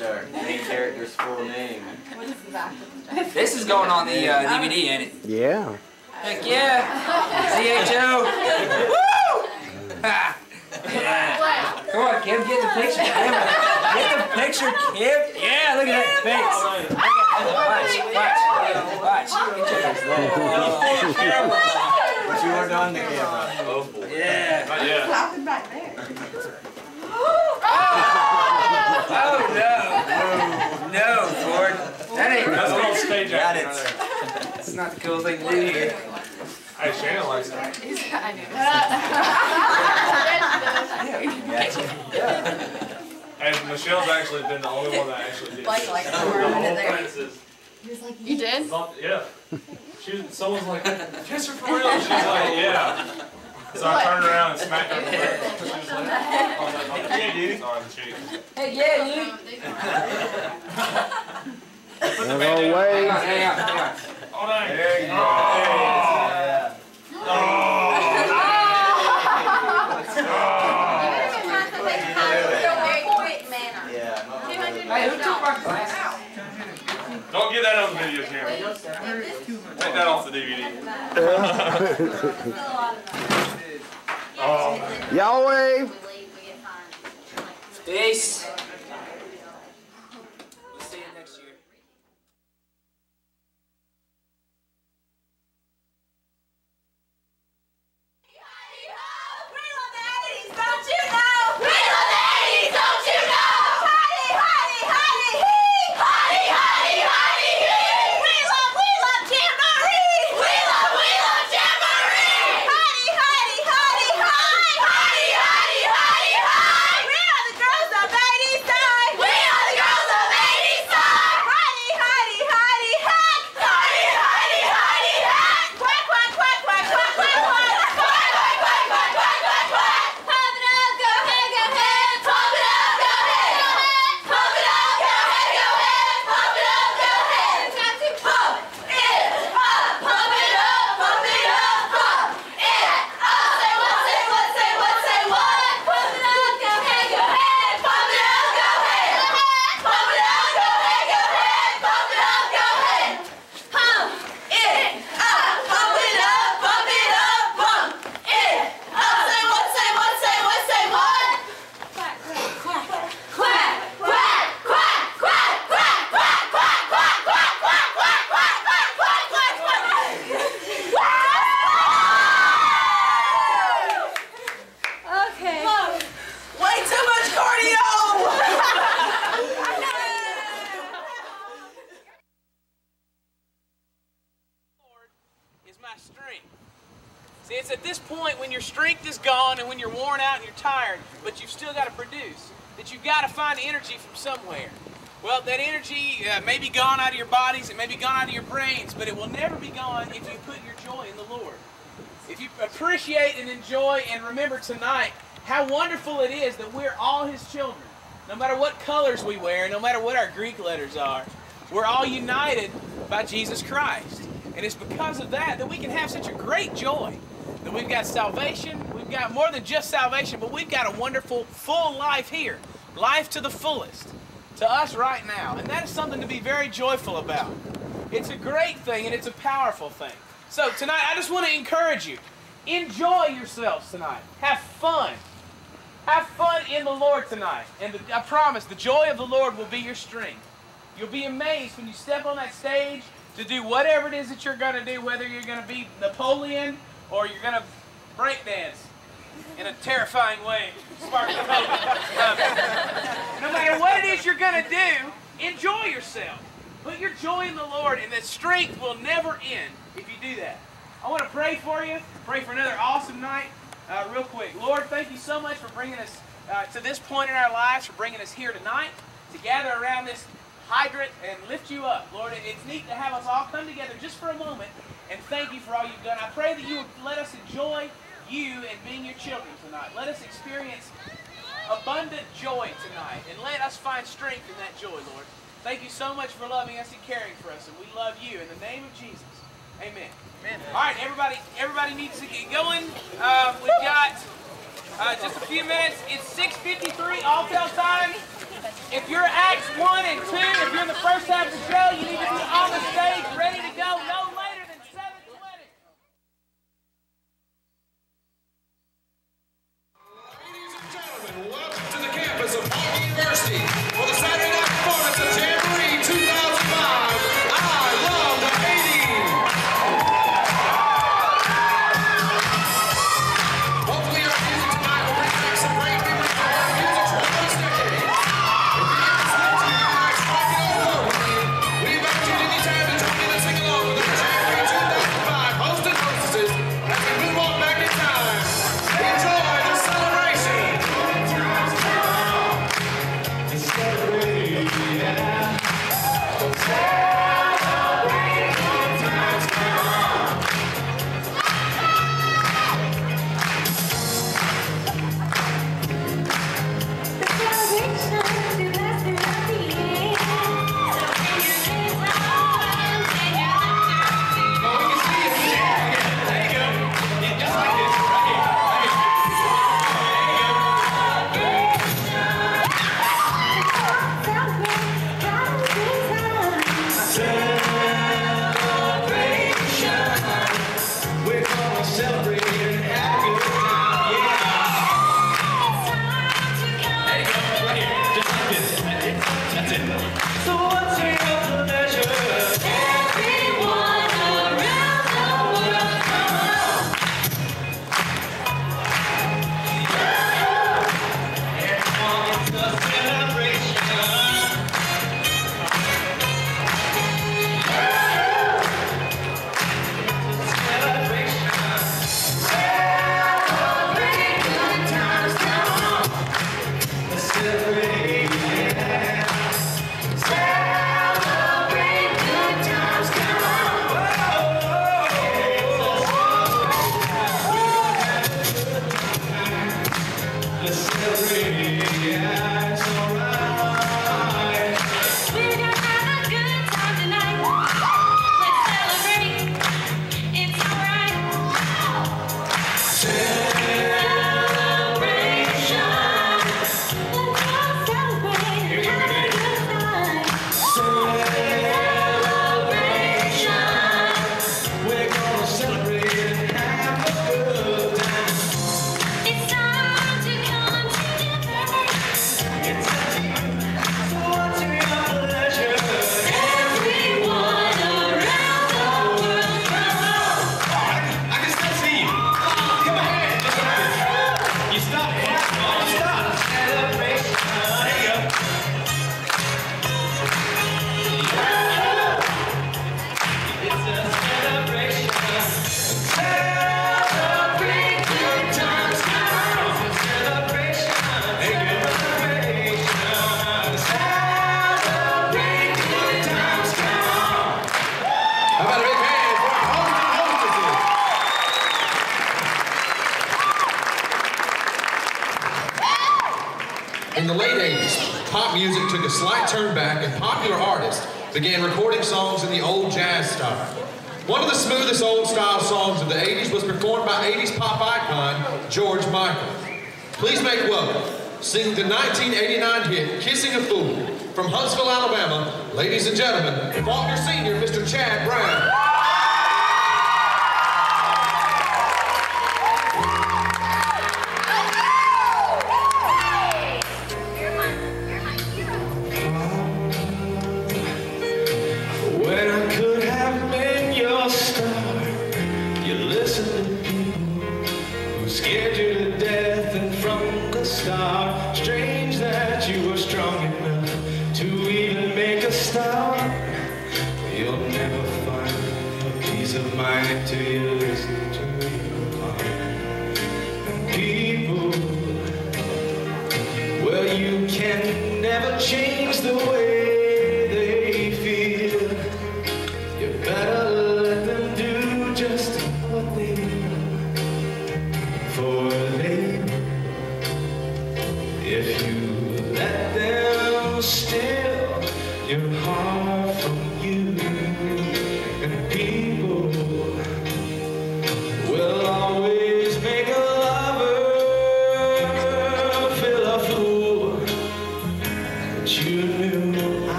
That's our main character's full name. This is going on the uh, DVD, ain't it? Yeah. Heck yeah! CHO! Woo! Yeah. Come on, Kim, get the picture, Kim. Get the picture, Kim. Yeah, look at that face. Watch, watch, watch. But you weren't on the camera. Yeah. Clapping back there. Oh Oh, no. No, Ford. That ain't That's cool. called stage Got acting. it. That's not the cool thing to do here. Hey, Shannon likes that. I knew And Michelle's actually been the only one that actually did Like- this. like the four whole minutes there. Francis. You did? Yeah. She was, someone's like, kiss her for real? She's like, yeah. So I turned around and smacked her in the face. She was like, oh, I was like, yeah, dude. On the cheek. Hey, yeah, you. Put the No band-aid way. Hang on, hang on, hang on. Oh, dang. There you go. Oh. Yeah. Hey, who took my glasses? Don't get that on the video camera. Take that off the DVD. Oh. Yahweh. Peace. We'll see you next year. Okay. Way too much cardio! is my strength. See, it's at this point when your strength is gone and when you're worn out and you're tired, but you've still got to produce, that you've got to find energy from somewhere. Well, that energy uh, may be gone out of your bodies, it may be gone out of your brains, but it will never be gone if you put your joy in the Lord. If you appreciate and enjoy and remember tonight how wonderful it is that we're all His children. No matter what colors we wear, no matter what our Greek letters are, we're all united by Jesus Christ. And it's because of that that we can have such a great joy. That we've got salvation, we've got more than just salvation, but we've got a wonderful, full life here. Life to the fullest. To us right now. And that is something to be very joyful about. It's a great thing and it's a powerful thing. So tonight, I just want to encourage you. Enjoy yourselves tonight. Have fun. Have fun in the Lord tonight. And the, I promise, the joy of the Lord will be your strength. You'll be amazed when you step on that stage to do whatever it is that you're going to do, whether you're going to be Napoleon or you're going to breakdance in a terrifying way. The hope. Um, no matter what it is you're going to do, enjoy yourself. Put your joy in the Lord, and the strength will never end if you do that. I want to pray for you, pray for another awesome night. Uh, real quick, Lord, thank you so much for bringing us uh, to this point in our lives, for bringing us here tonight to gather around this hydrant and lift you up. Lord, it's neat to have us all come together just for a moment and thank you for all you've done. I pray that you would let us enjoy you and being your children tonight. Let us experience abundant joy tonight and let us find strength in that joy, Lord. Thank you so much for loving us and caring for us, and we love you in the name of Jesus. Amen. Amen. All right, everybody. Everybody needs to get going. Uh, we've got uh, just a few minutes. It's 6:53 all tell time. If you're Acts 1 and 2, if you're in the first half of the show, you need to be on the stage, ready to go. No later than 7:20. Ladies and gentlemen, welcome to the campus of Faulkner University music took a slight turn back and popular artists began recording songs in the old jazz style. One of the smoothest old style songs of the 80s was performed by 80s pop icon George Michael. Please make welcome, singing the 1989 hit Kissing a Fool from Huntsville, Alabama, ladies and gentlemen, Faulkner Sr., Mr. Chad Brown.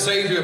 Savior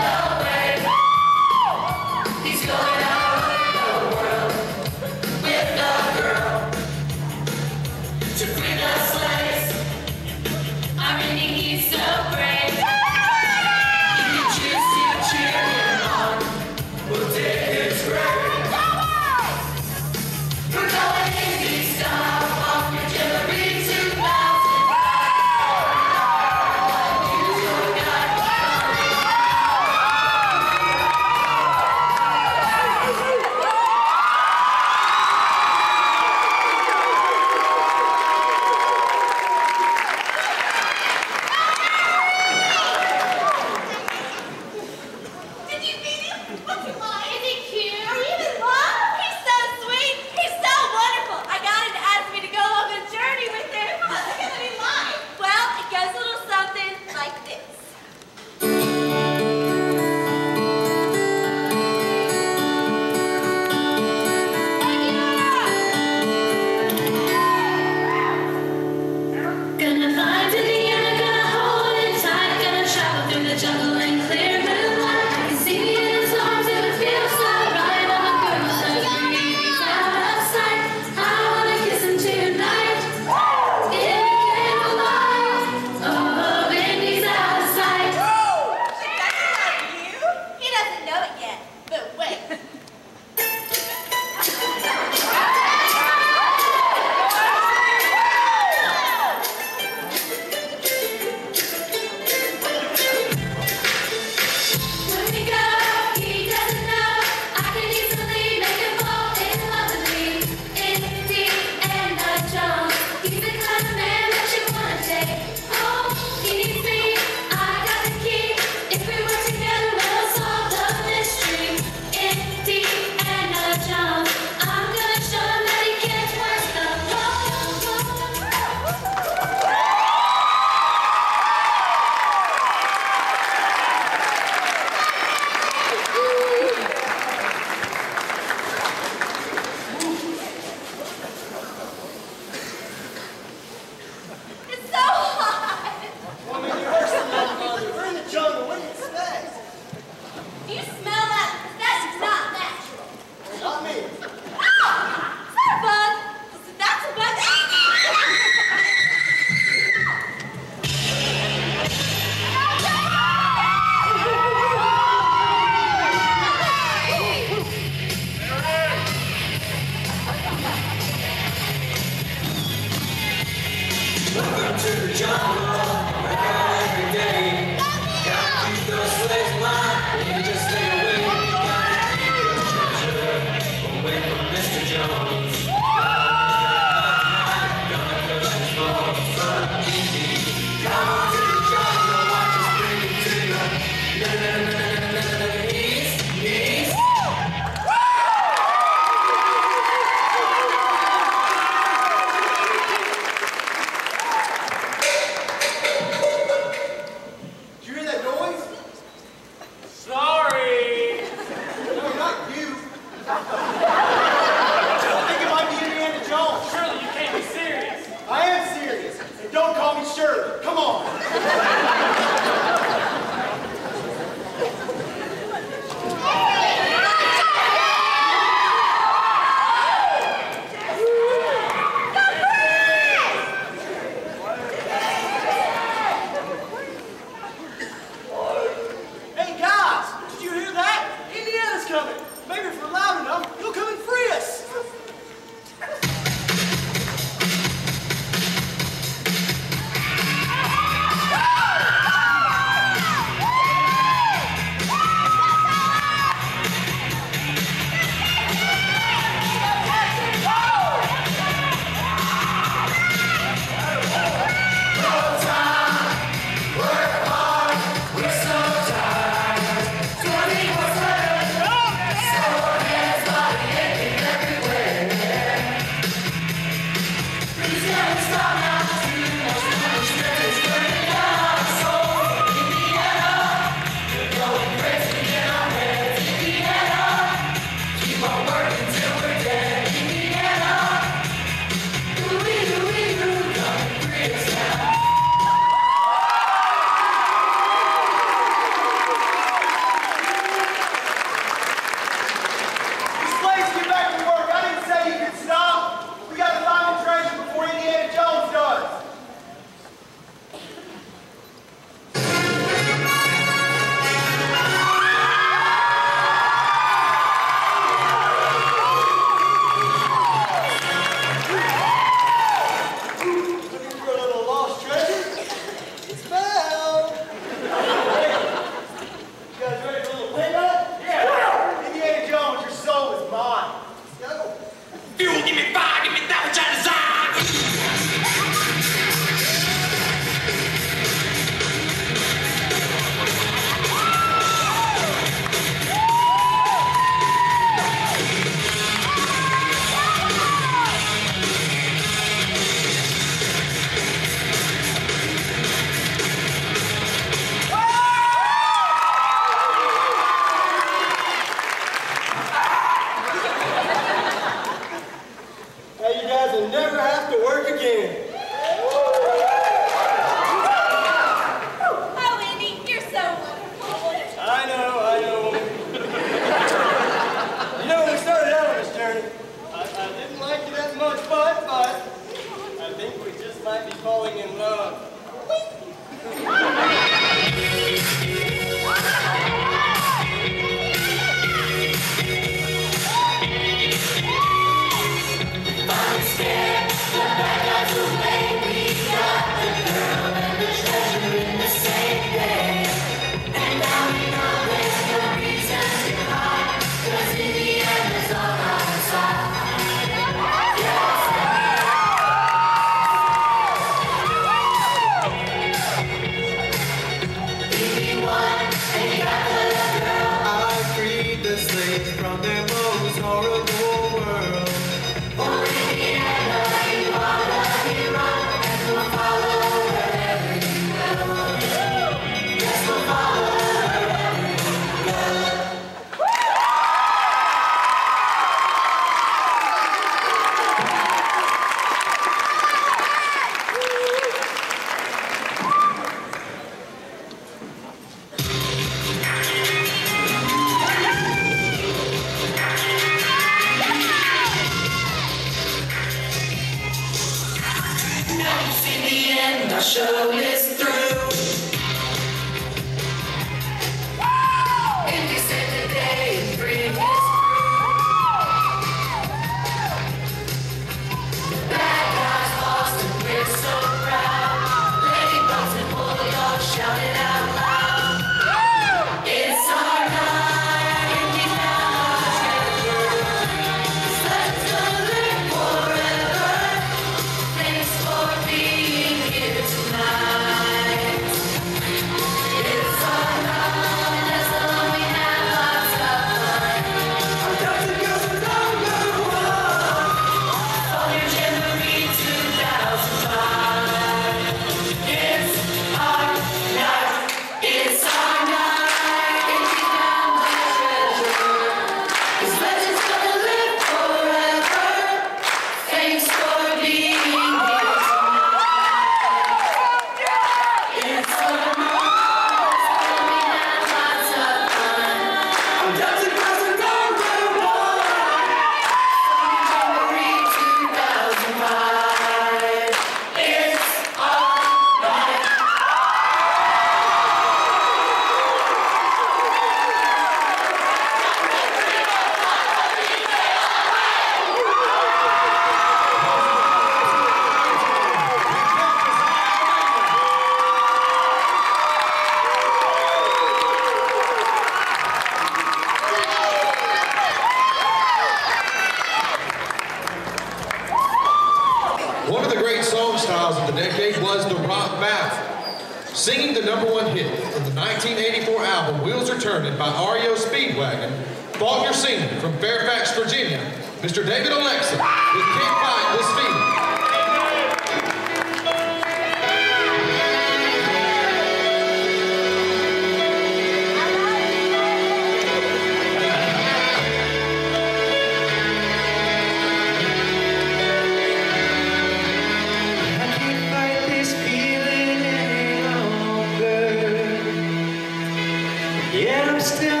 still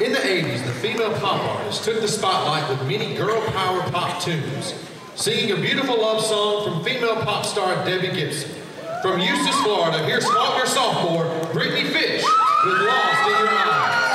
In the 80s, the female pop artist took the spotlight with many girl power pop tunes, singing a beautiful love song from female pop star Debbie Gibson. From Eustis, Florida, here's Faulkner sophomore Brittany Fish with Lost in Your Eyes.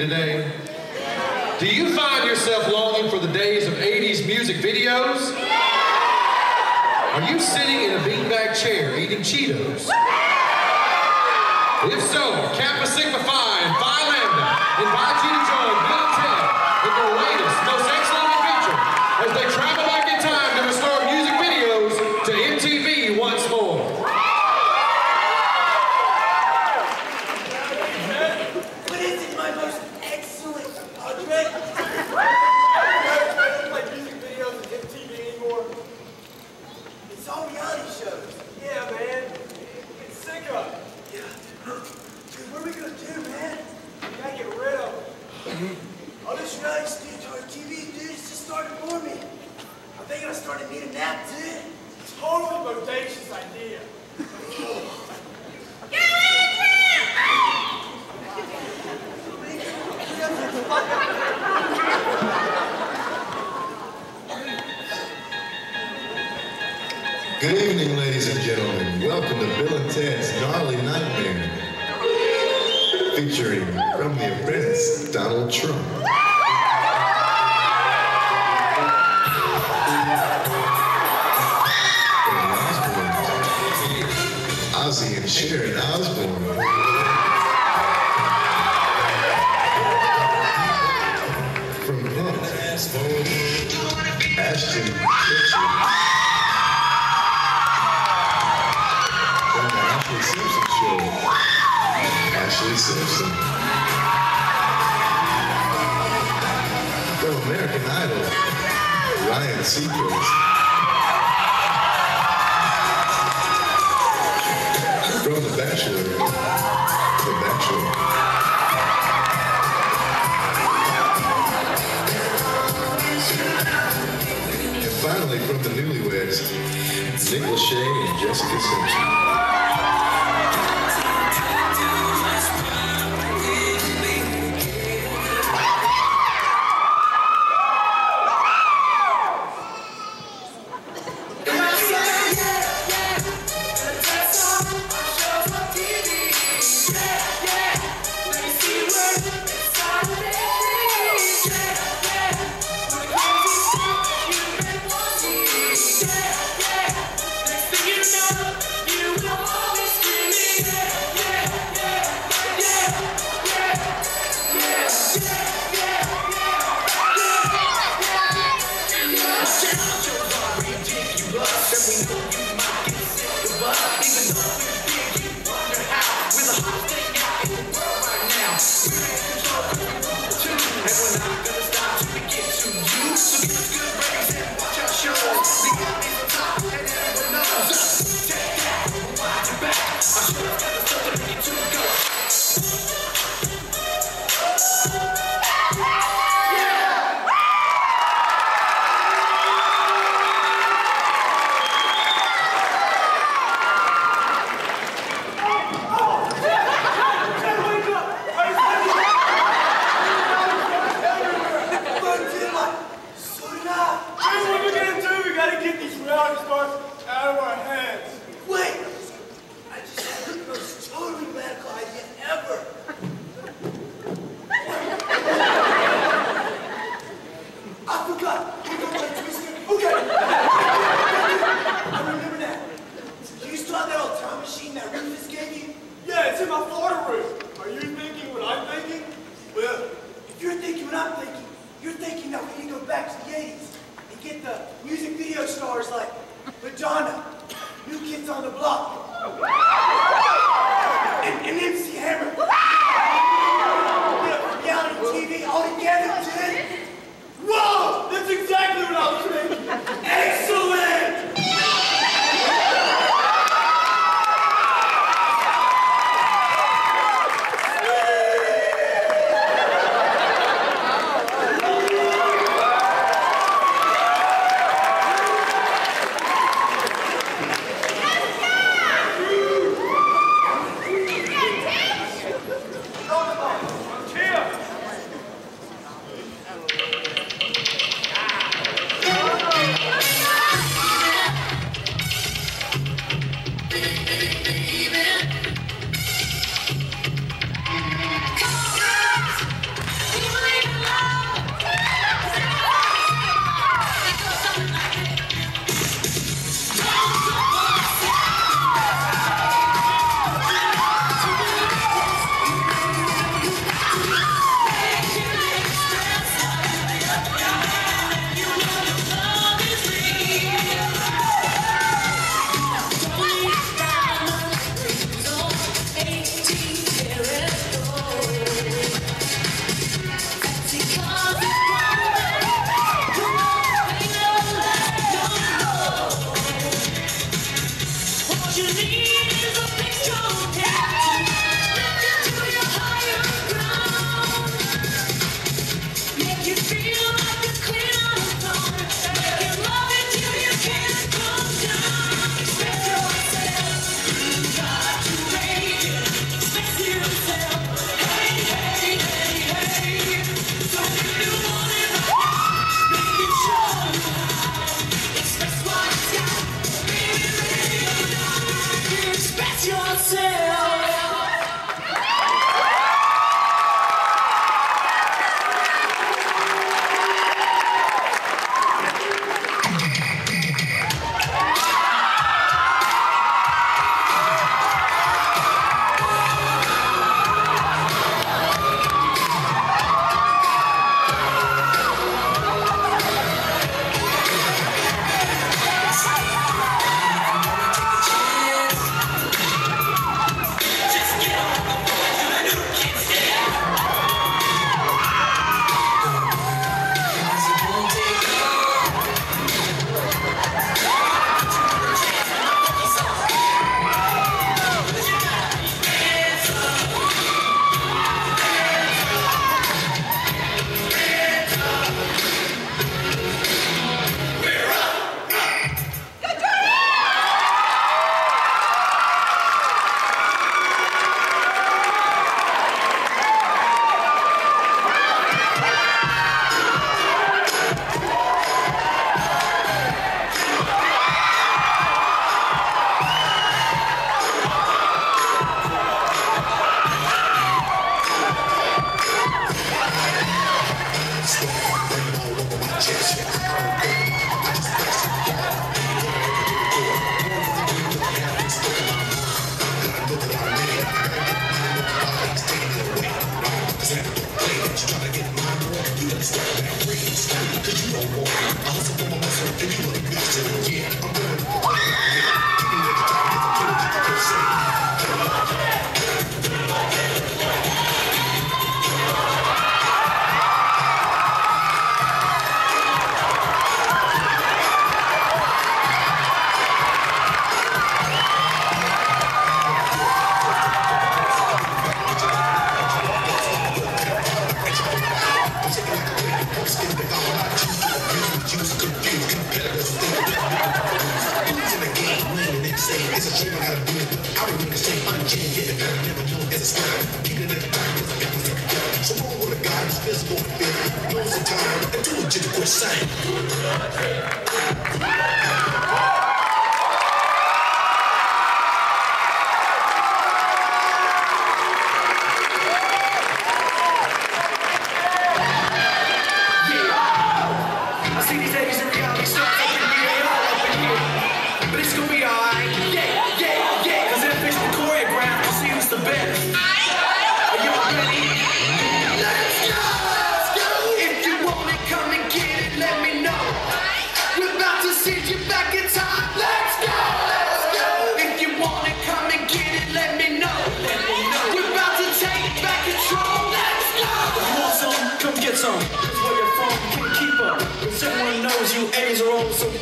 today.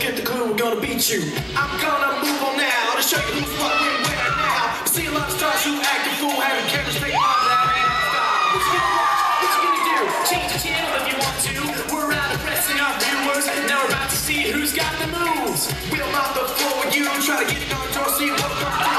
We're gonna beat you. I'm gonna move on now to show you who's fucking winning now. See a lot of stars who act a fool, having cameras take pop loud. What you gonna watch? What you gonna do? Change the channel if you want to. We're out of pressing our viewers. Now we're about to see who's got the moves. We'll mop the floor with you, try to get knocked or see what we're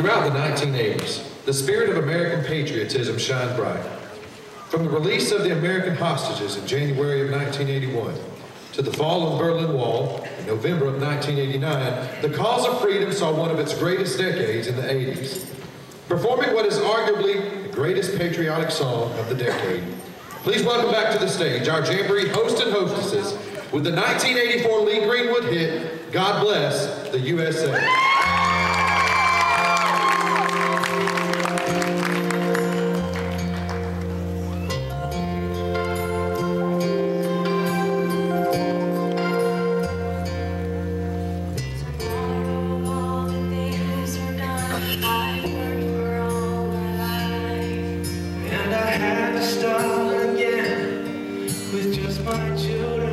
Throughout the 1980s, the spirit of American patriotism shined bright. From the release of the American hostages in January of 1981 to the fall of the Berlin Wall in November of 1989, the cause of freedom saw one of its greatest decades in the 80s. Performing what is arguably the greatest patriotic song of the decade, please welcome back to the stage our Jamboree host and hostesses with the 1984 Lee Greenwood hit, God Bless the USA. Children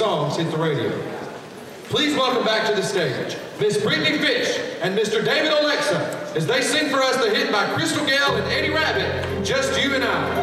songs hit the radio. Please welcome back to the stage Miss Brittany Fish and Mr. David Oleksa as they sing for us the hit by Crystal Gayle and Eddie Rabbitt, Just You and I.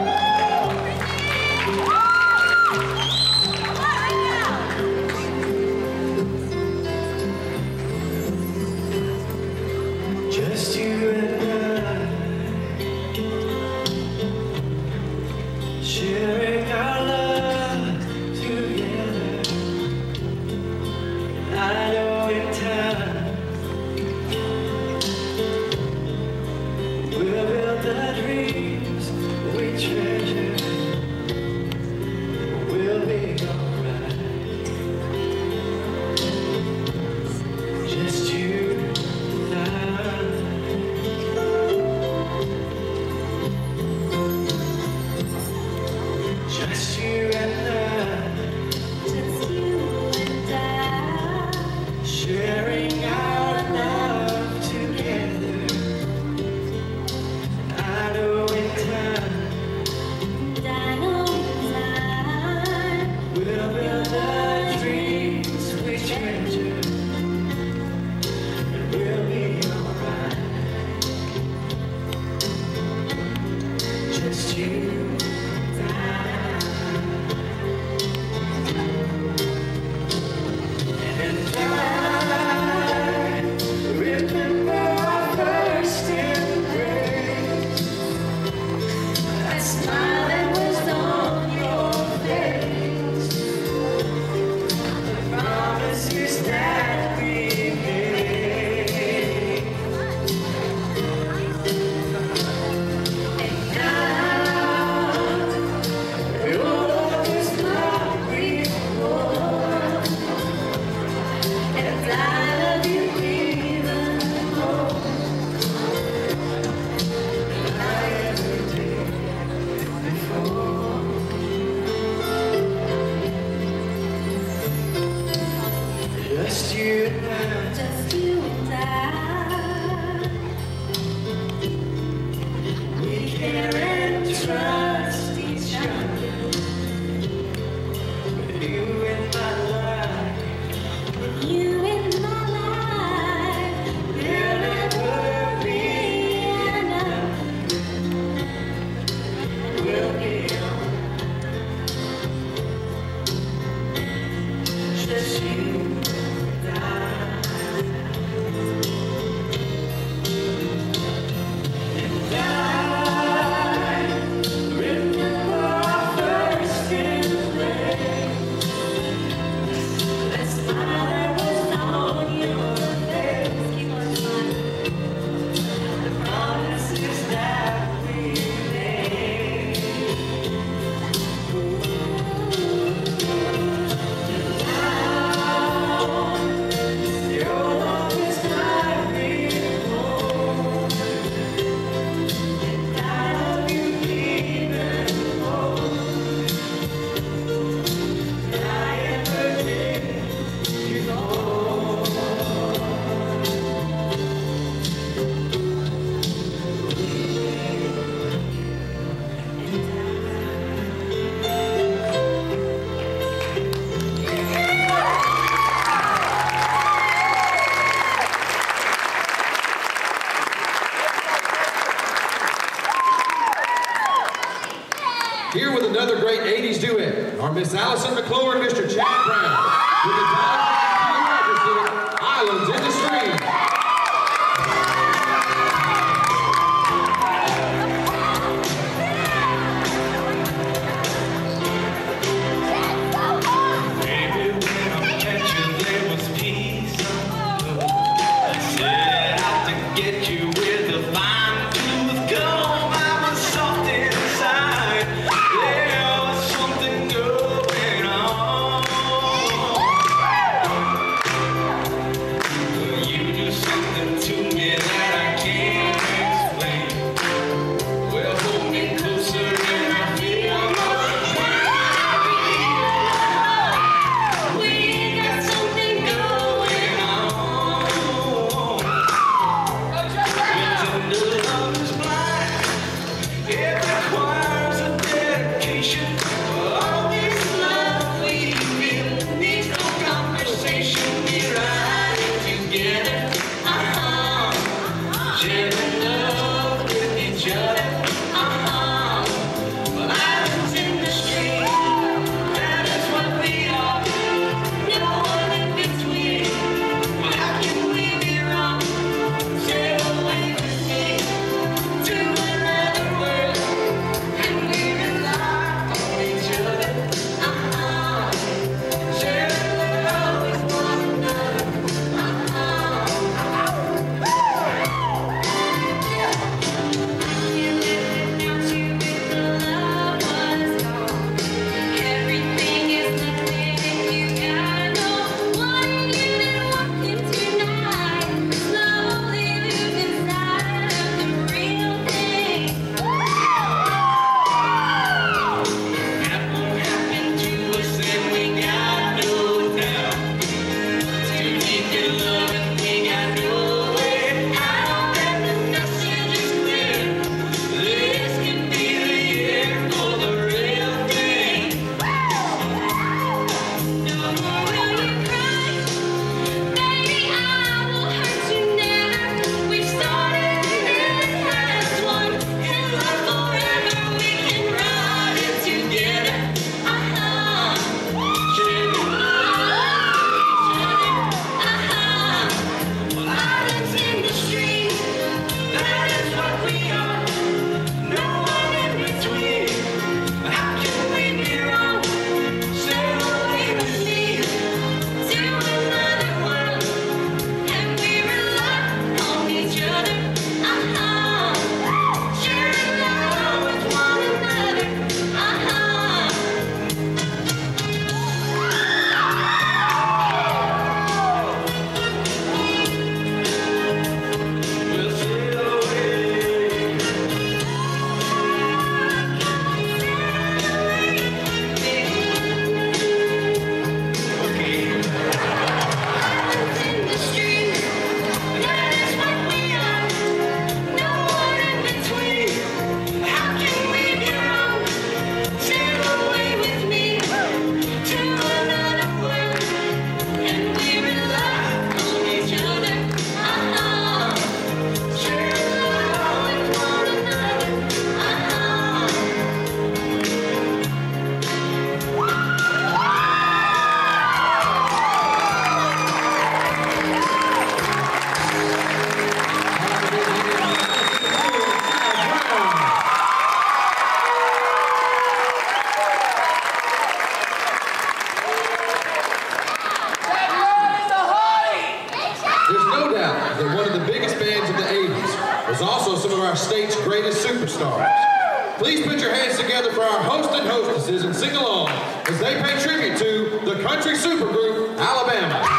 And Sing-Along as they pay tribute to the country supergroup Alabama.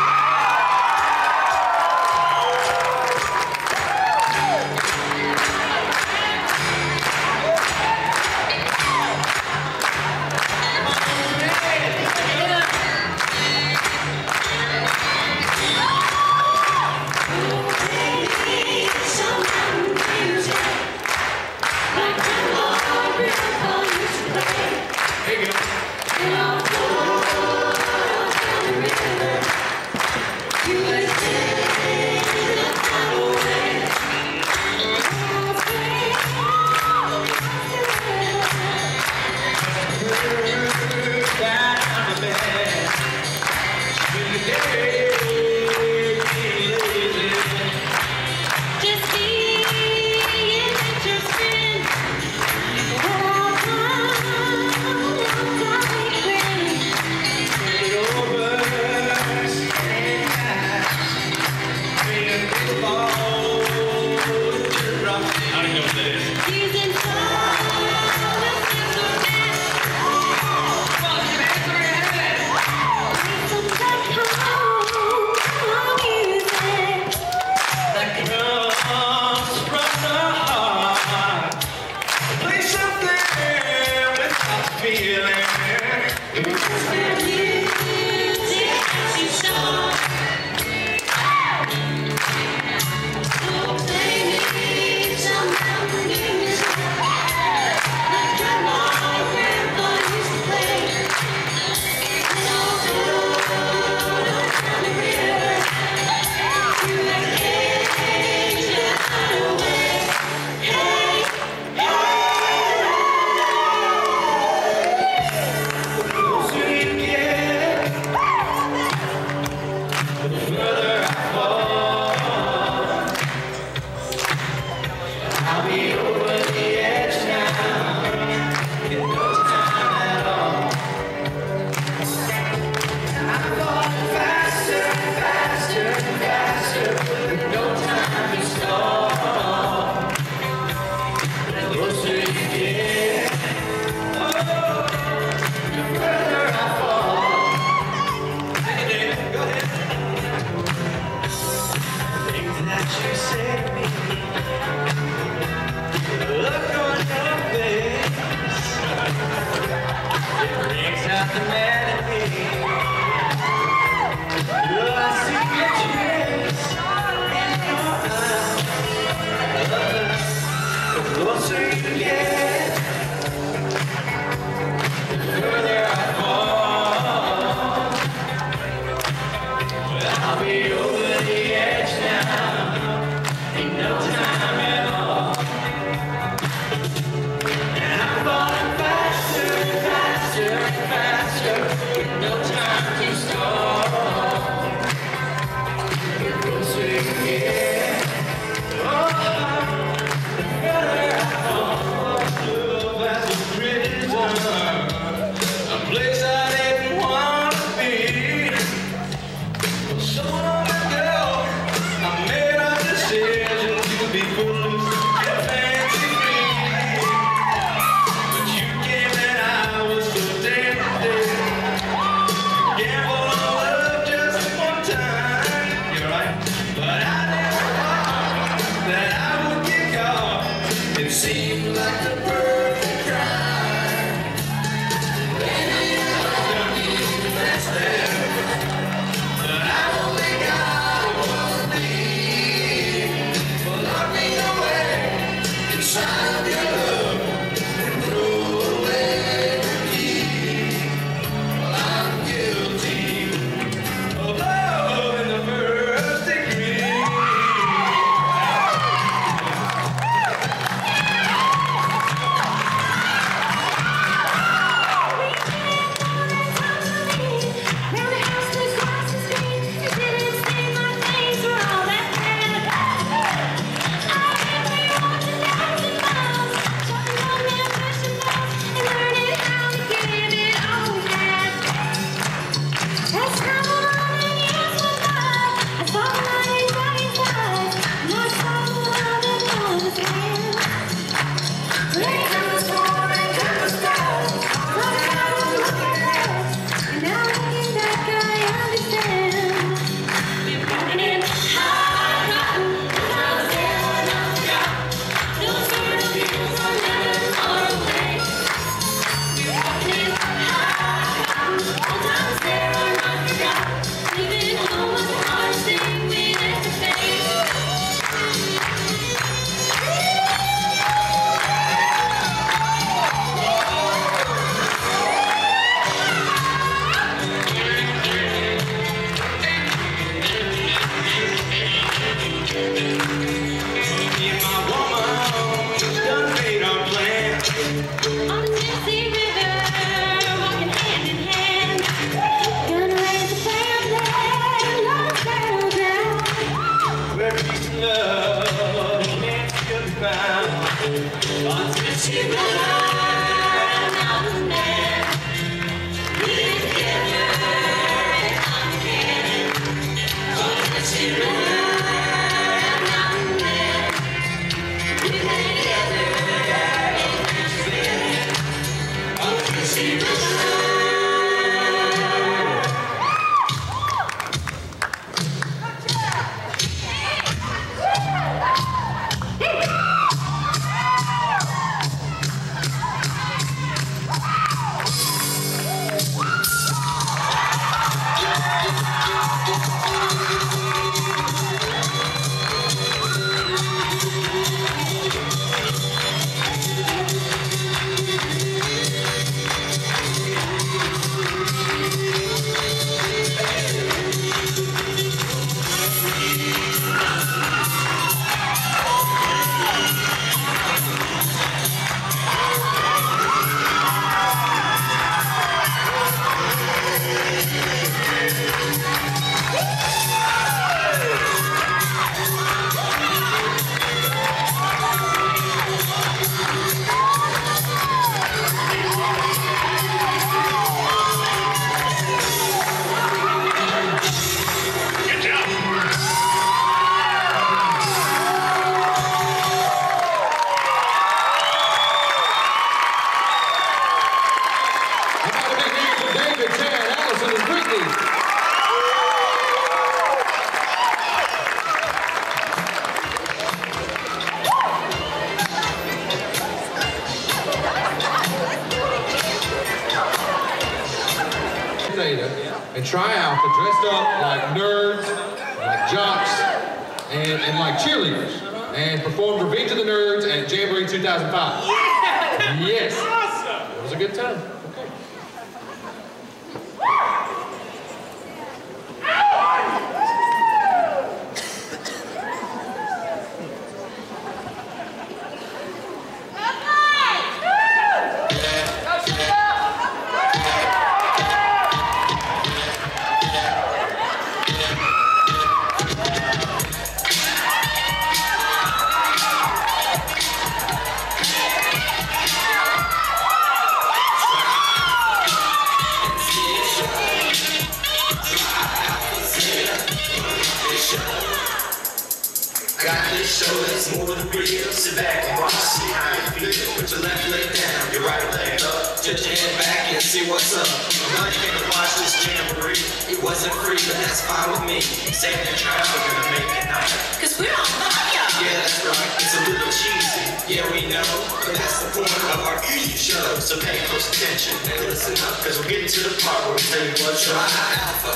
More than real. Sit back and watch, see how you feel. Put your left leg down, your right leg up. Just your head back and see what's up. I'm glad you came to watch this jamboree. It wasn't free, but that's fine with me. Saving the trial, we're gonna make it nice. Cause we're on fire. Yeah, that's right. It's a little cheesy. Yeah, we know. But that's the point of our show. So pay close attention and listen up. Cause we're getting to the part where we tell you what try alpha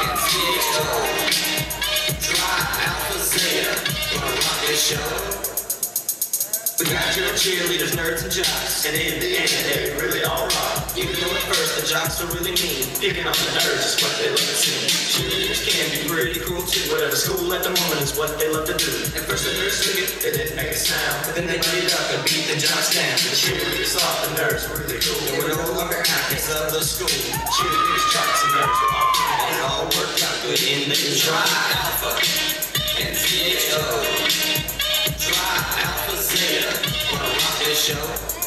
and CHO. Show. We got your cheerleaders, nerds, and jocks, and in the end, they really all rock. Even though at first the jocks are really mean, picking on the nerds is what they love to see. Cheerleaders can be pretty cool too, whatever school at the moment is what they love to do. At first the nerds took it, they didn't make a sound, but then they beat it up and beat the jocks down. The cheerleaders thought the nerds were really cool. They were no longer actors of the school. Cheerleaders, jocks, and nerds were all cool. It all worked out good in the try alpha and show?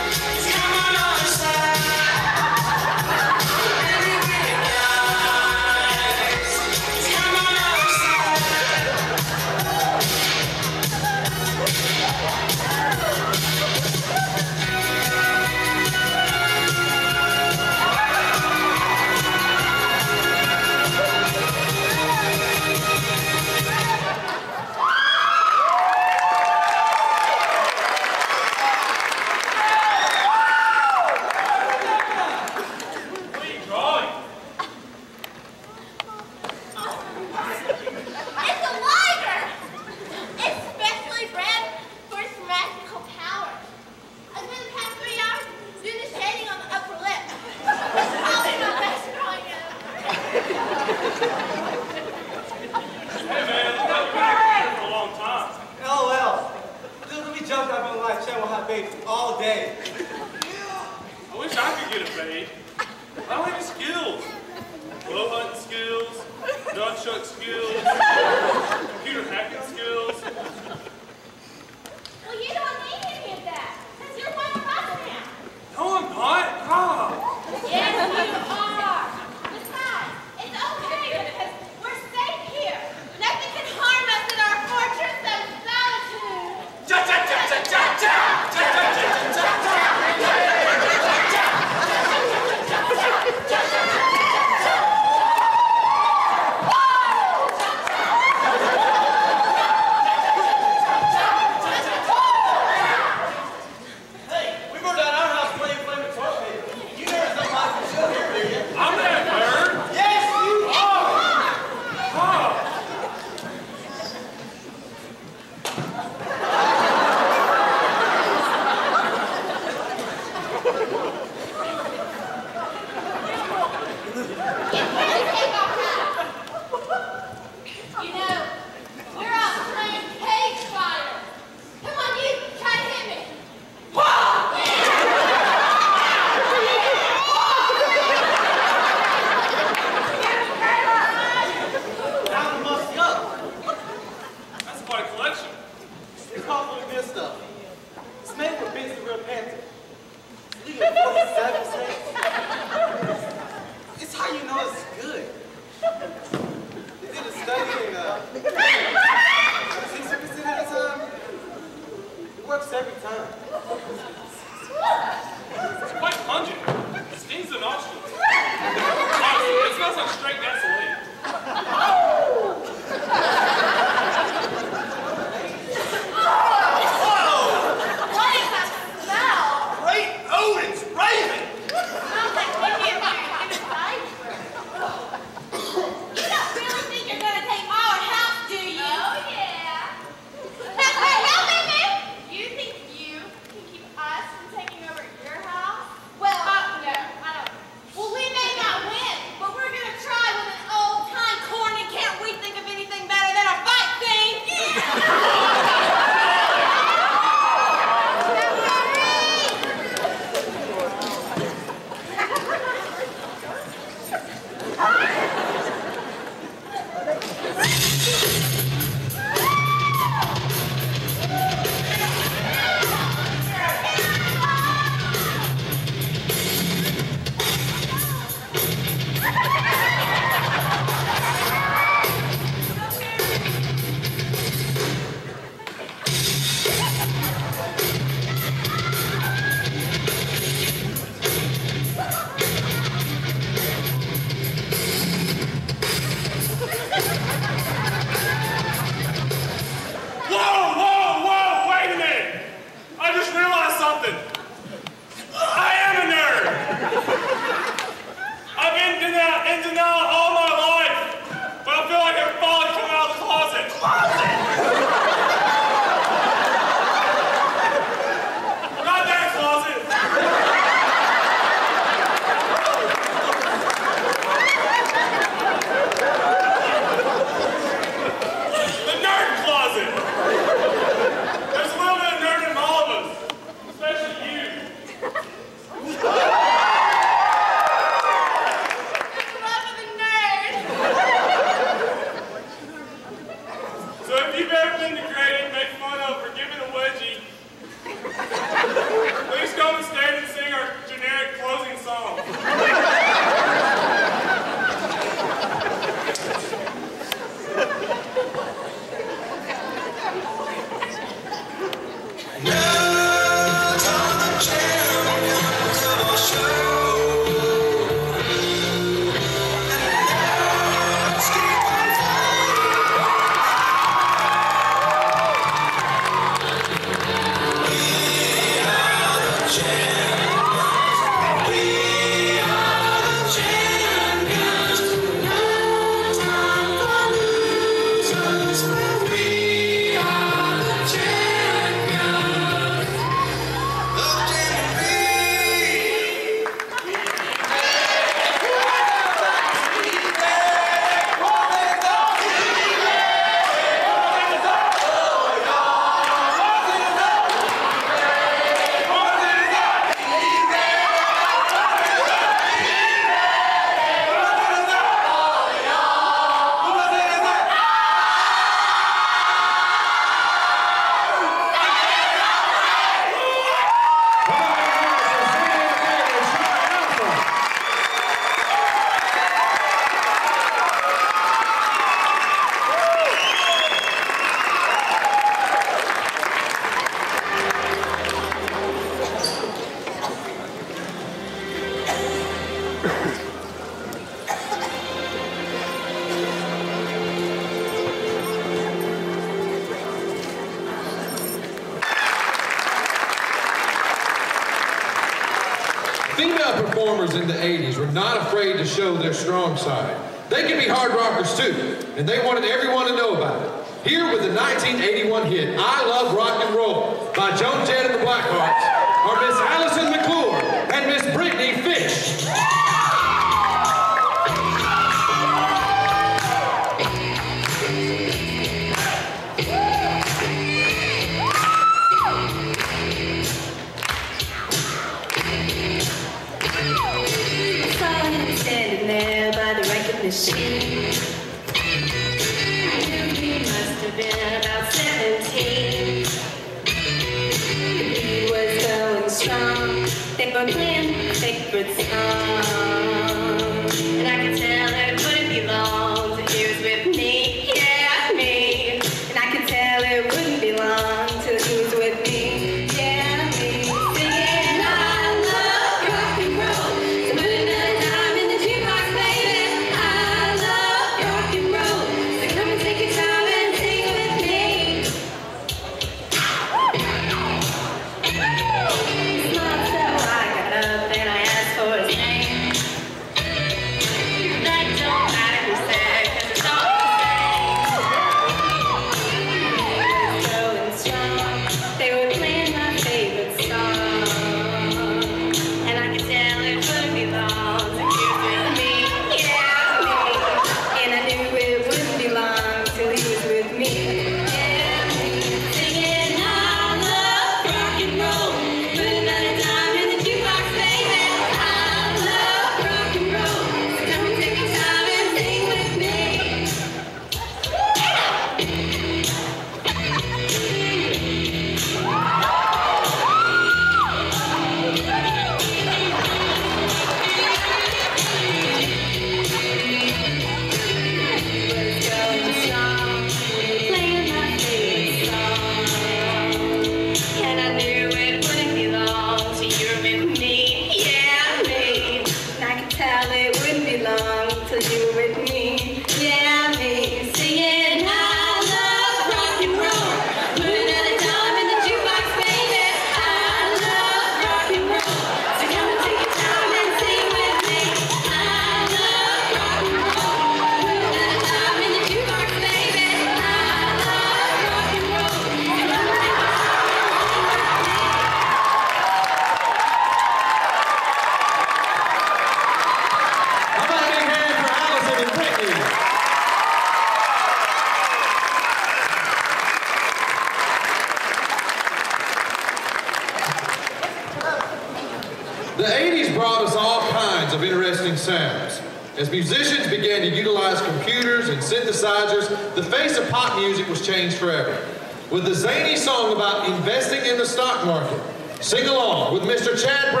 Musicians began to utilize computers and synthesizers, the face of pop music was changed forever. With the zany song about investing in the stock market, sing along with Mr. Chad Brown.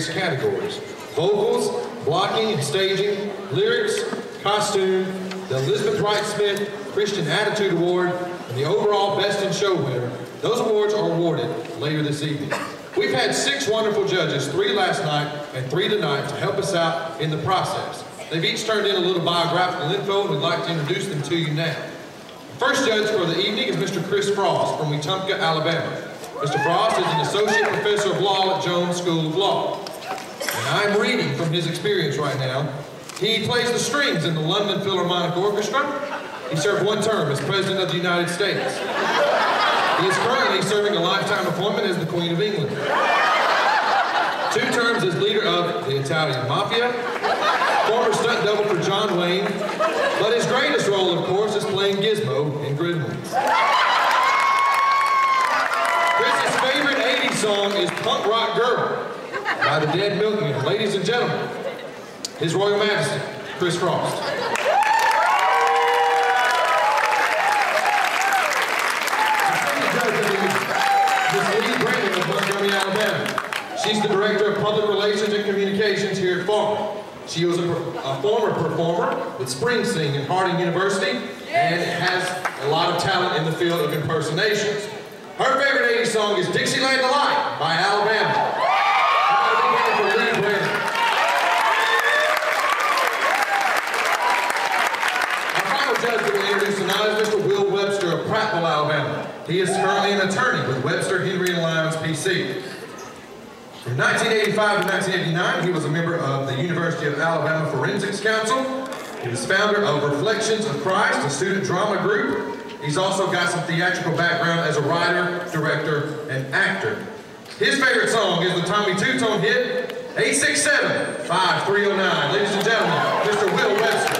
Various categories. Vocals, blocking and staging, lyrics, costume, the Elizabeth Wright Smith Christian Attitude Award, and the overall Best in Show winner. Those awards are awarded later this evening. We've had six wonderful judges, three last night and three tonight, to help us out in the process. They've each turned in a little biographical info, and we'd like to introduce them to you now. First judge for the evening is Mr. Chris Frost from Wetumpka, Alabama. Mr. Frost is an associate professor of law at Jones School of Law. I'm reading from his experience right now. He plays the strings in the London Philharmonic Orchestra. He served one term as President of the United States. He is currently serving a lifetime appointment as the Queen of England. Two terms as leader of the Italian Mafia, former stunt double for John Wayne, but his greatest role, of course, is playing Gizmo in Gremlins. Chris's favorite 80s song is Punk Rock Girl Dead Milkmen. Ladies and gentlemen, His Royal Majesty, Chris Frost. She's the Director of Public Relations and Communications here at Farm. She was a, a former performer with Spring Sing at Harding University and has a lot of talent in the field of impersonations. Her favorite 80s song is Dixieland Delight by Alabama. Everybody big hand for Lee Brandon. Our final judge that we'll introduce tonight is Mr. Will Webster of Prattville, Alabama. He is currently an attorney with Webster, Henry, and Lyons, PC. From 1985 to 1989, he was a member of the University of Alabama Forensics Council. He was founder of Reflections of Christ, a student drama group. He's also got some theatrical background as a writer, director, and actor. His favorite song is the Tommy Tutone hit 867-5309. Ladies and gentlemen, Mr. Will Webster.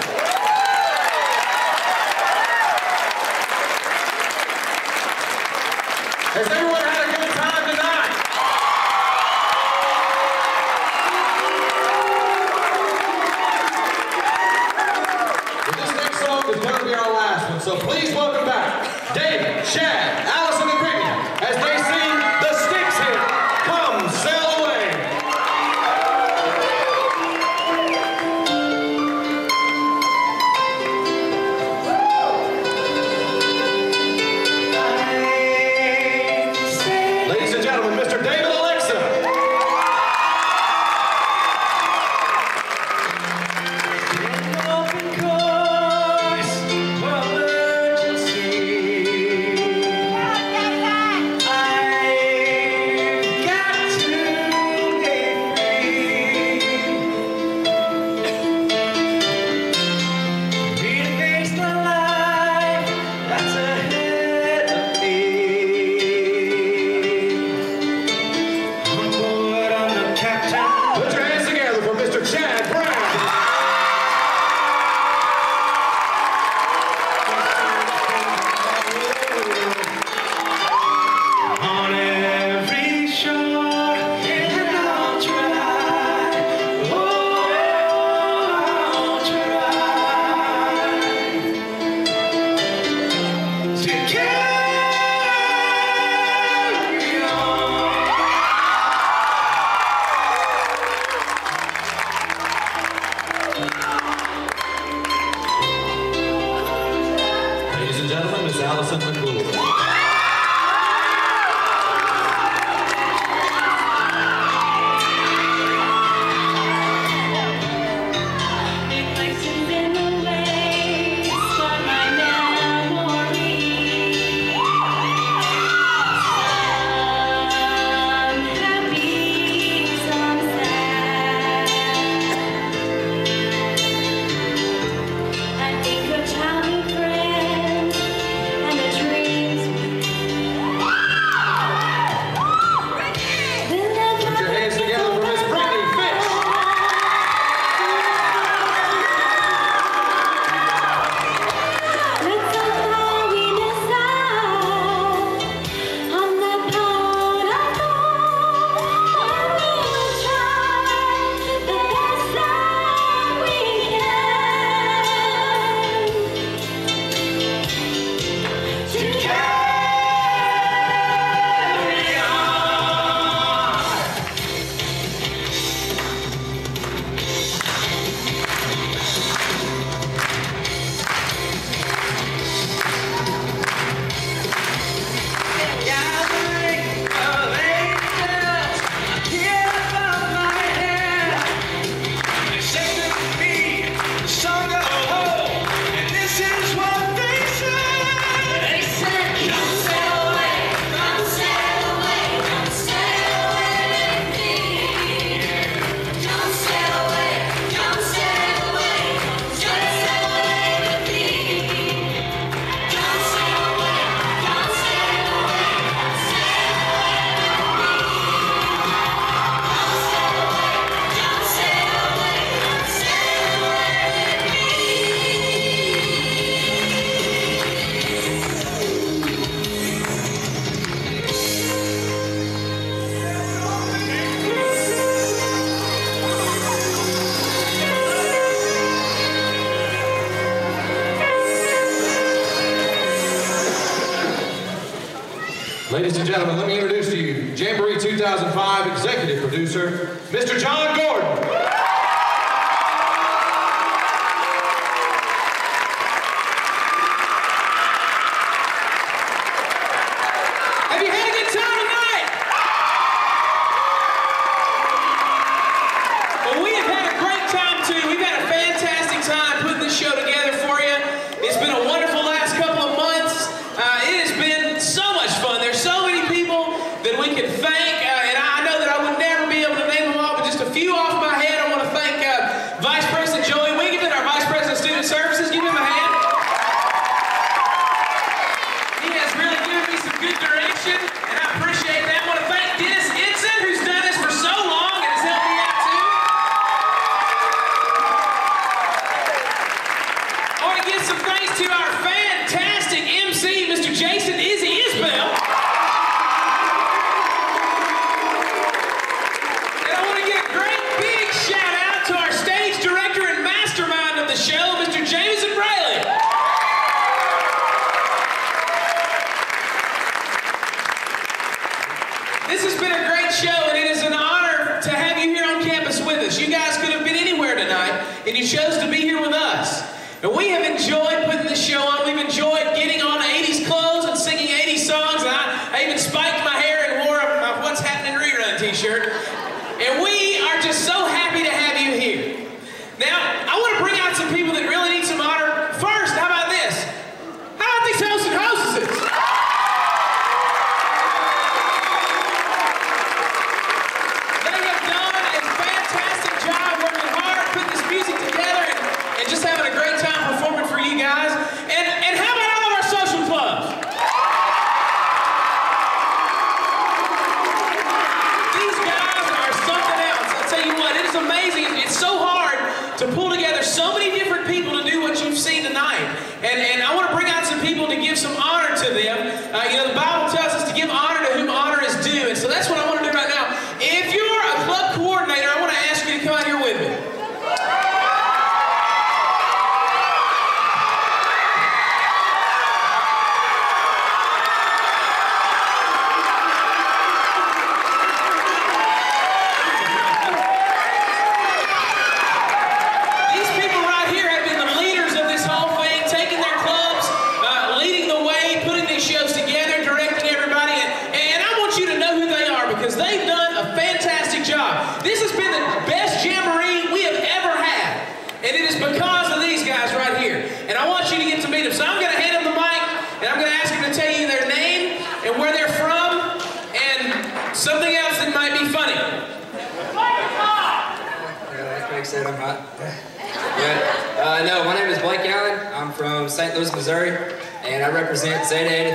say, say to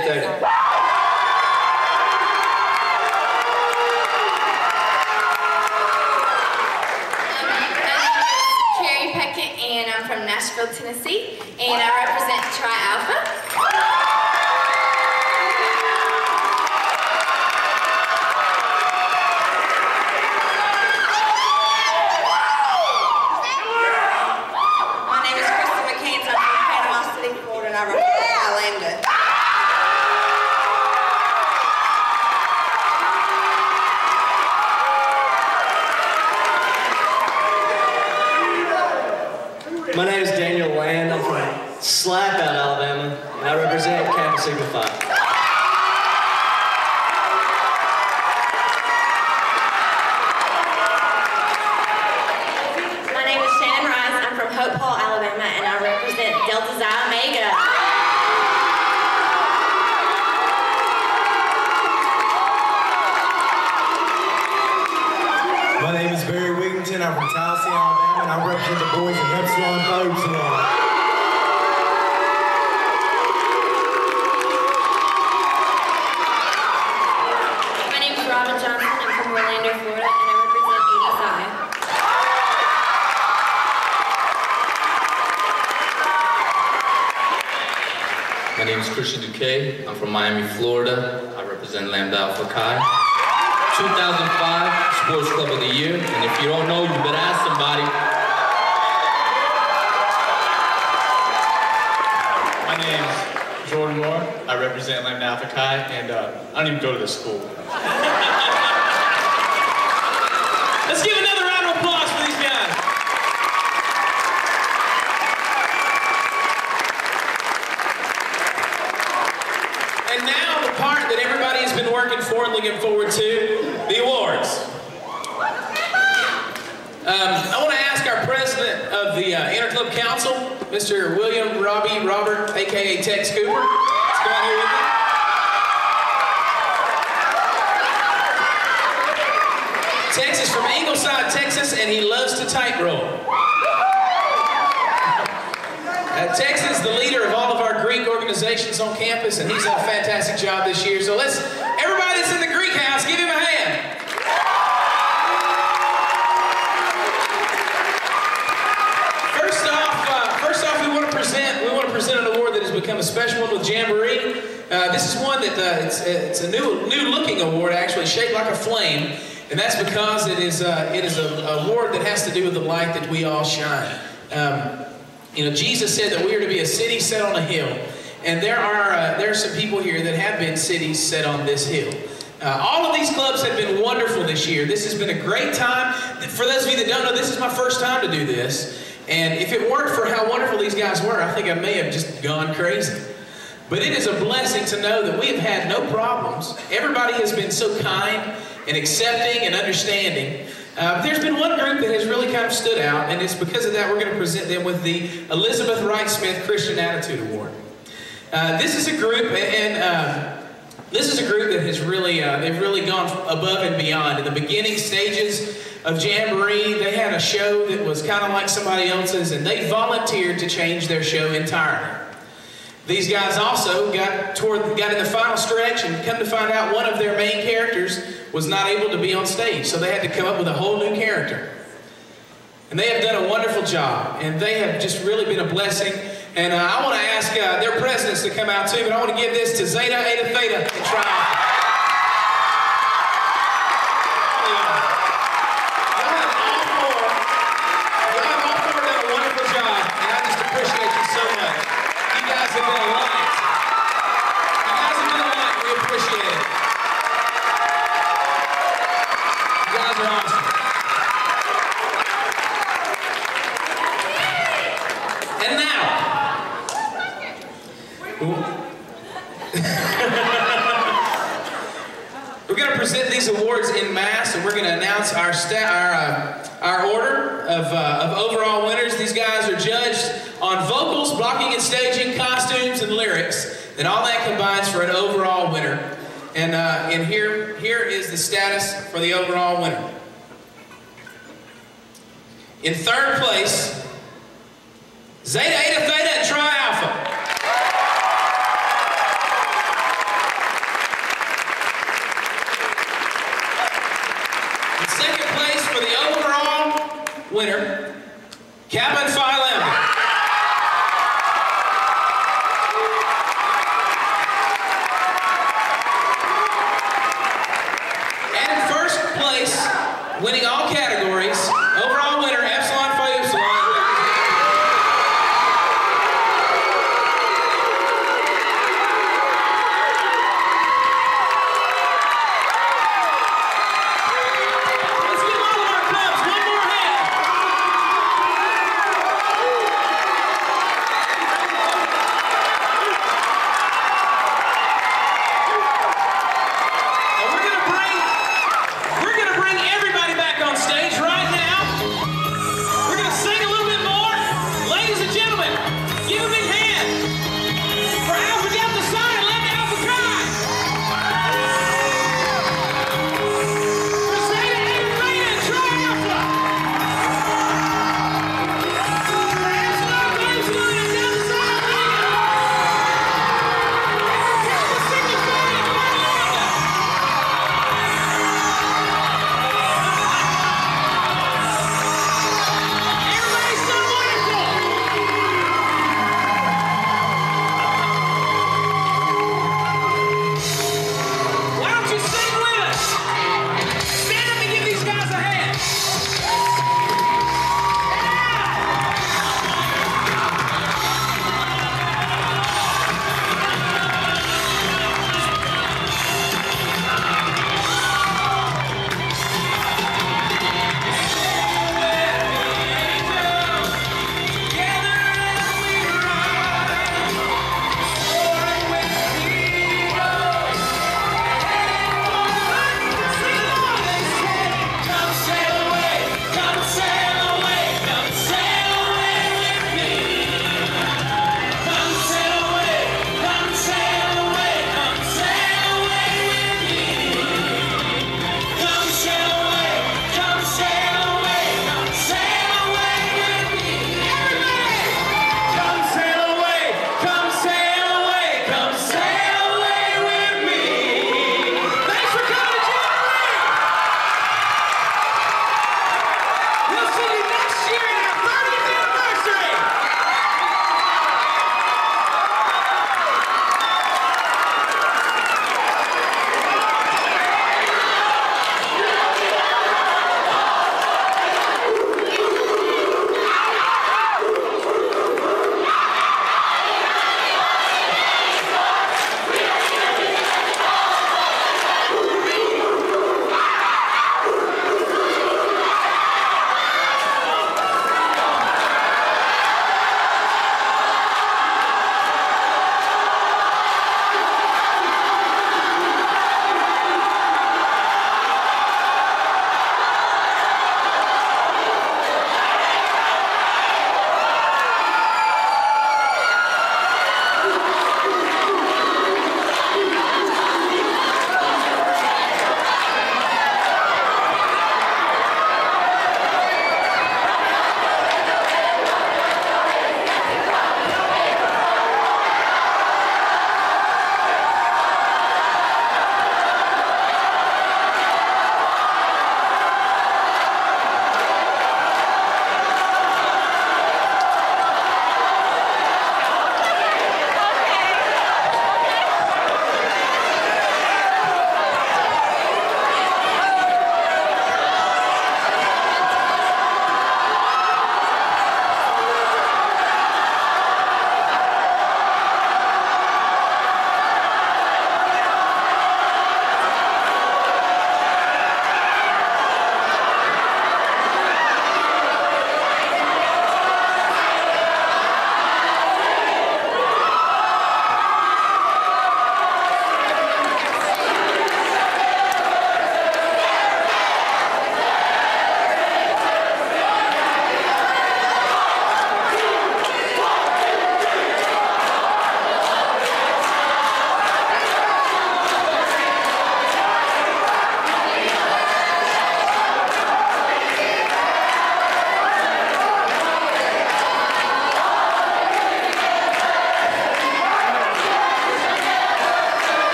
UK. I'm from Miami, Florida. I represent Lambda Alpha Chi. 2005 Sports Club of the Year. And if you don't know, you better ask somebody. My name's Jordan Moore. I represent Lambda Alpha Chi, and uh, I don't even go to this school. Texas, and he loves to tightroll. Uh, Tex is the leader of all of our Greek organizations on campus, and he's done a fantastic job this year. So let's, everybody that's in the Greek house, give him a hand. First off, uh, first off, we want to present we want to present an award that has become a special one with Jamboree. Uh, this is one that uh, it's, it's a new new looking award, actually shaped like a flame, and that's because it is uh, it is an award that has to do with the light that we all shine. Um, you know, Jesus said that we are to be a city set on a hill, and there are uh, there are some people here that have been cities set on this hill. Uh, all of these clubs have been wonderful this year. This has been a great time. For those of you that don't know, this is my first time to do this. And if it weren't for how wonderful these guys were, I think I may have just gone crazy. But it is a blessing to know that we have had no problems. Everybody has been so kind and accepting and understanding. Uh, there's been one group that has really kind of stood out, and it's because of that we're going to present them with the Elizabeth Wright Smith Christian Attitude Award. Uh, this is a group, and uh, this is a group that has really, uh, they've really gone above and beyond. In the beginning stages of Jamboree, they had a show that was kind of like somebody else's, and they volunteered to change their show entirely. These guys also got toward, got in the final stretch, and come to find out, one of their main characters was not able to be on stage, so they had to come up with a whole new character. And they have done a wonderful job, and they have just really been a blessing. And uh, I want to ask uh, their presidents to come out too, but I want to give this to Zeta Eta Theta and Tri Alpha. Y'all have all four done a wonderful job, and I just appreciate you so much. You guys have been a light. You guys have been a light. We appreciate it. You guys are awesome. And now, we're going to present these awards in mass, and we're going to announce our sta- our uh, our order of uh, of overall winners. These guys are judged on vocals, blocking and staging, costumes, and lyrics, and all that combines for an overall winner. And uh, and here here is the status for the overall winner. In third place, Zeta Eta Theta Tri Alpha. In second for the overall winner, and Phi.